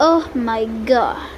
Oh my god.